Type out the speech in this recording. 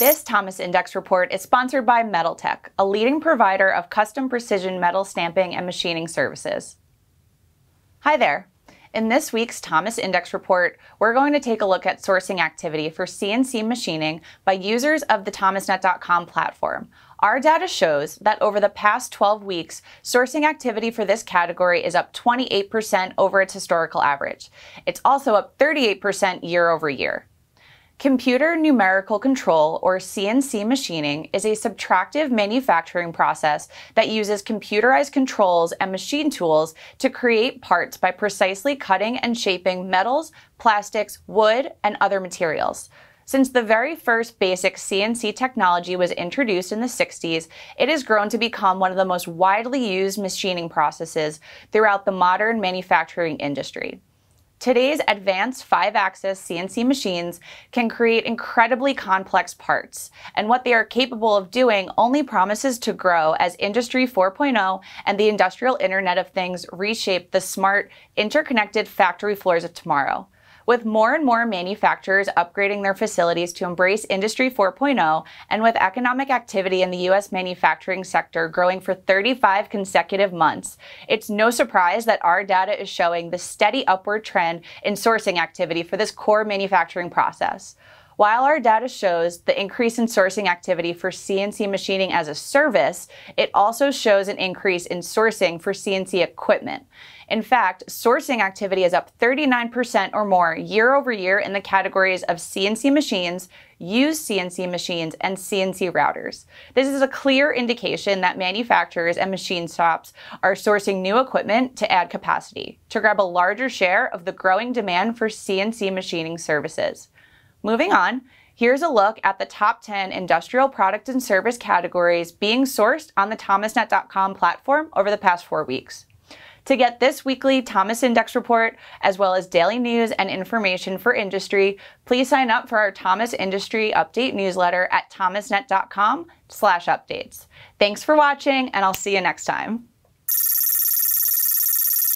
This Thomas Index report is sponsored by Metal Tech, a leading provider of custom precision metal stamping and machining services. Hi there. In this week's Thomas Index report, we're going to take a look at sourcing activity for CNC machining by users of the thomasnet.com platform. Our data shows that over the past 12 weeks, sourcing activity for this category is up 28% over its historical average. It's also up 38% year over year. Computer numerical control, or CNC machining, is a subtractive manufacturing process that uses computerized controls and machine tools to create parts by precisely cutting and shaping metals, plastics, wood, and other materials. Since the very first basic CNC technology was introduced in the 60s, it has grown to become one of the most widely used machining processes throughout the modern manufacturing industry. Today's advanced five axis CNC machines can create incredibly complex parts, and what they are capable of doing only promises to grow as Industry 4.0 and the Industrial Internet of Things reshape the smart, interconnected factory floors of tomorrow. With more and more manufacturers upgrading their facilities to embrace Industry 4.0, and with economic activity in the U.S. manufacturing sector growing for 35 consecutive months, it's no surprise that our data is showing the steady upward trend in sourcing activity for this core manufacturing process. While our data shows the increase in sourcing activity for CNC machining as a service, it also shows an increase in sourcing for CNC equipment. In fact, sourcing activity is up 39% or more year over year in the categories of CNC machines, used CNC machines, and CNC routers. This is a clear indication that manufacturers and machine shops are sourcing new equipment to add capacity, to grab a larger share of the growing demand for CNC machining services. Moving on, here's a look at the top 10 industrial product and service categories being sourced on the thomasnet.com platform over the past four weeks. To get this weekly Thomas Index report, as well as daily news and information for industry, please sign up for our Thomas Industry Update newsletter at thomasnet.com slash updates. Thanks for watching, and I'll see you next time.